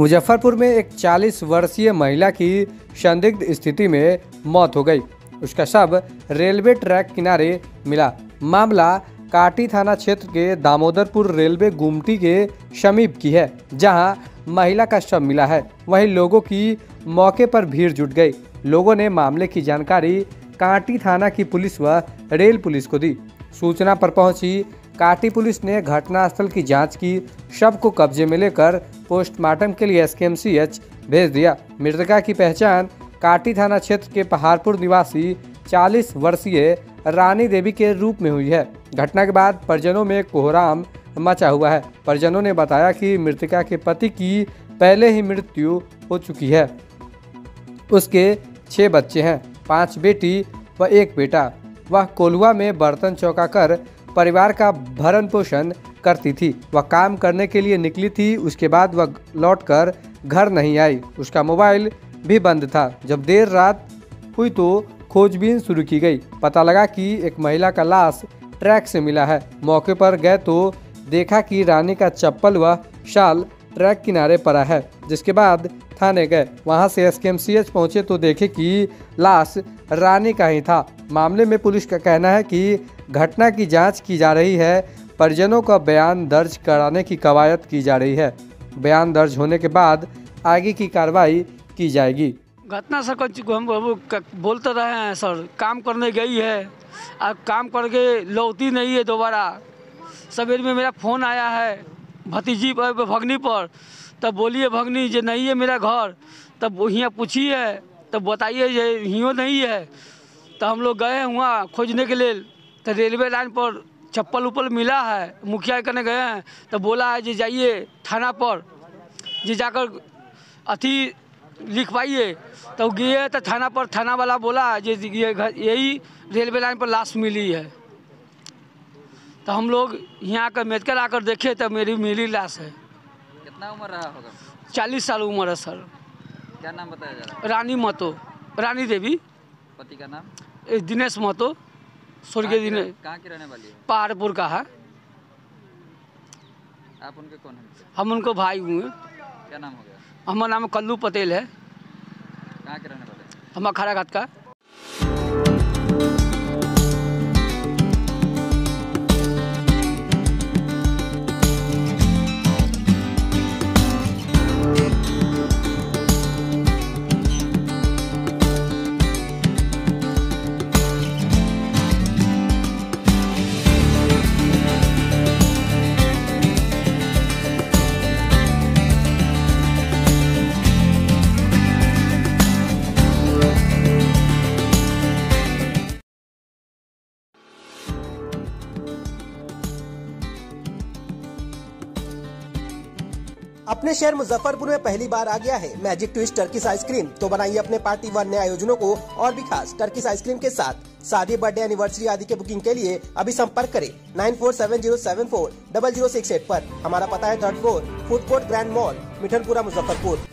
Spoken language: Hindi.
मुजफ्फरपुर में एक 40 वर्षीय महिला की संदिग्ध स्थिति में मौत हो गई। उसका शव रेलवे ट्रैक किनारे मिला। मामला काटी थाना क्षेत्र के दामोदरपुर रेलवे गुमटी के समीप की है, जहाँ महिला का शव मिला है। वहीं लोगों की मौके पर भीड़ जुट गई। लोगों ने मामले की जानकारी कांटी थाना की पुलिस व रेल पुलिस को दी। सूचना पर पहुँची काटी पुलिस ने घटनास्थल की जाँच की। शव को कब्जे में लेकर पोस्टमार्टम के लिए एसकेएमसीएच भेज दिया। मृतका की पहचान काटी थाना क्षेत्र के पहाड़पुर निवासी 40 वर्षीय रानी देवी के रूप में हुई है। घटना के बाद परिजनों में कोहराम मचा हुआ है। परिजनों ने बताया कि मृतका के पति की पहले ही मृत्यु हो चुकी है। उसके छः बच्चे हैं, पाँच बेटी व एक बेटा। वह कोलुआ में बर्तन चौंका परिवार का भरण पोषण करती थी। वह काम करने के लिए निकली थी, उसके बाद वह लौटकर घर नहीं आई। उसका मोबाइल भी बंद था। जब देर रात हुई तो खोजबीन शुरू की गई। पता लगा कि एक महिला का लाश ट्रैक से मिला है। मौके पर गए तो देखा कि रानी का चप्पल व शाल ट्रैक किनारे पड़ा है, जिसके बाद थाने गए। वहाँ से एसकेएमसीएच पहुँचे तो देखे कि लाश रानी का ही था। मामले में पुलिस का कहना है कि घटना की जाँच की जा रही है। परिजनों का बयान दर्ज कराने की कवायद की जा रही है। बयान दर्ज होने के बाद आगे की कार्रवाई की जाएगी। घटना सर कुछ हम बोलते रहे हैं, सर, काम करने गई है। और काम करके लौटी नहीं है दोबारा। सवेर में मेरा फ़ोन आया है। भतीजी पर भगनी पर। तब बोलिए, भगनी जे नहीं है मेरा घर। तब हियाँ पूछिए, तब बताइए जे हियो नहीं है। तो हम लोग गए हैं वहाँ खोजने के लिए तो रेलवे लाइन पर चप्पल उप्पल मिला है। मुखिया के करने गए हैं। तो बोला है, जे जाइए थाना पर। जे जाकर अथी लिखवाइए। तो गए तो थाना पर थाना वाला बोला जे, ये यही रेलवे लाइन पर लाश मिली है। तो हम लोग यहाँ आकर मेडिकल आकर देखे तो मेरी मिली लाश है। कितना उम्र रहा होगा? चालीस साल उम्र है सर। क्या नाम बताया जा रहा है? रानी महतो। रानी देवी। पति का नाम? दिनेश महतो। स्वर्गीय दिनेश। कहाँ की रहने वाली है? पहाड़पुर का है। आप उनके कौन हैं? हम उनको भाई हुए क्या नाम हो गया? हमारा नाम कल्लू पटेल है। कहाँ के रहने वाले हम अखाड़ा घाट का। अपने शहर मुजफ्फरपुर में पहली बार आ गया है मैजिक ट्विस्ट टर्किस आइसक्रीम तो बनाइए अपने पार्टी व नए आयोजनों को और भी खास टर्किस आइसक्रीम के साथ शादी बर्थडे एनिवर्सरी आदि के बुकिंग के लिए अभी संपर्क करें nine four seven zero seven four double zero six eight पर हमारा पता है third floor food court grand mall Mithanpura Muzaffarpur